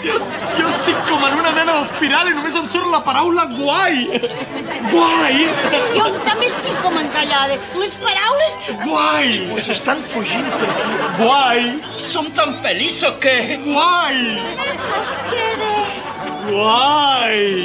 Jo, jo estic com en una mena d'espiral i només em surt la paraula guai. Guai! Jo també estic com encallada. Les paraules... Guai! Us estan fugint per aquí. Guai! Som tan feliços que... Guai! Guai! Nos quede... Guai!